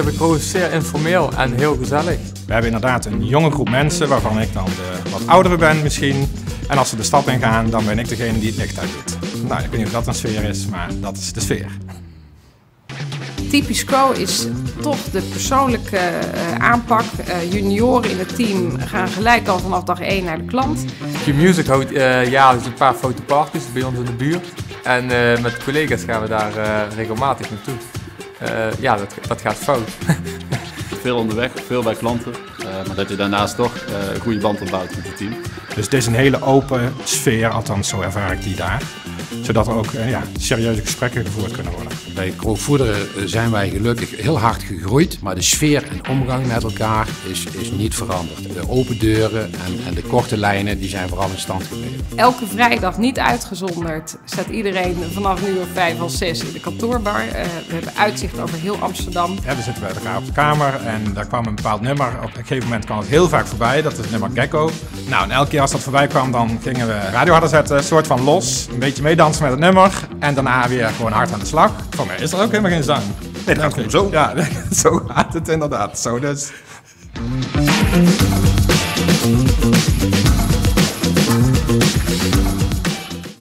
sfeer is zeer informeel en heel gezellig. We hebben inderdaad een jonge groep mensen waarvan ik dan de wat oudere ben misschien. En als ze de stad ingaan, dan ben ik degene die het licht uitdoet. Nou, ik weet niet of dat een sfeer is, maar dat is de sfeer. Typisch Co is toch de persoonlijke uh, aanpak. Uh, junioren in het team gaan gelijk al vanaf dag 1 naar de klant. Q-Music houdt uh, jaarlijks een paar fotoparties bij ons in de buurt. En met collega's gaan we daar regelmatig naartoe. Ja, dat, dat gaat fout. veel onderweg, veel bij klanten. maar dat je daarnaast toch een goede band opbouwt met het team. Dus het is een hele open sfeer, althans zo ervaar ik die daar zodat er ook uh, ja, serieuze gesprekken gevoerd kunnen worden. Bij Kroonvoederen eh, zijn wij gelukkig heel hard gegroeid, maar de sfeer en omgang met elkaar is, is niet veranderd. De open deuren en, en de korte lijnen die zijn vooral in stand gebleven. Elke vrijdag, niet uitgezonderd, staat iedereen vanaf nu of vijf of zes in de kantoorbar. Uh, we hebben uitzicht over heel Amsterdam. Ja, we zitten bij elkaar op de kamer en daar kwam een bepaald nummer. Op een gegeven moment kwam het heel vaak voorbij, dat is het nummer Gecko. Nou, en elke keer als dat voorbij kwam, dan gingen we radio harder zetten, soort van los, een beetje meedansen met het nummer. En daarna weer gewoon hard aan de slag. Voor mij is er ook helemaal geen zang. Nee, dat komt zo. Ja, zo gaat het inderdaad. Zo dus.